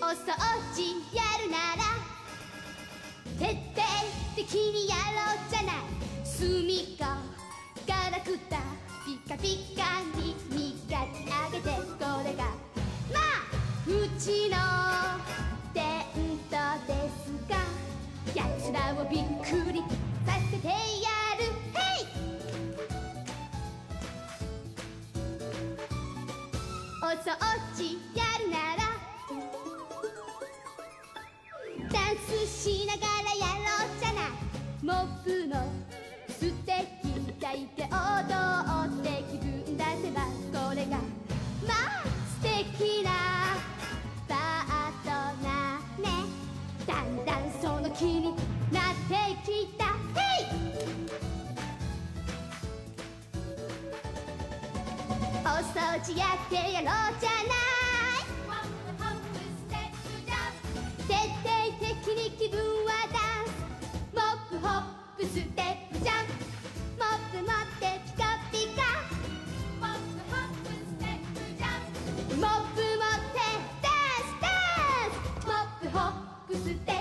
お掃除やるなら徹底的にやろうじゃない隅っこガラクタピカピカに磨き上げてこれがまあうちの伝統ですが奴らをびっくりさせてやる。ヘイお掃除やるならスしながらやろうじゃない。モップの素敵抱いて踊って気分出せばこれがまあ素敵なパートナーねだんだんその気になってきた。ヘイ！お掃除やってやろうじゃない。モップ持ってダンスダンスモップホップステ